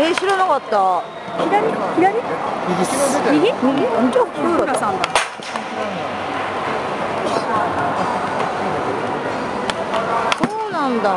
えー、知らなかった。左？左？右？右？じゃあさんだ。そうなんだ。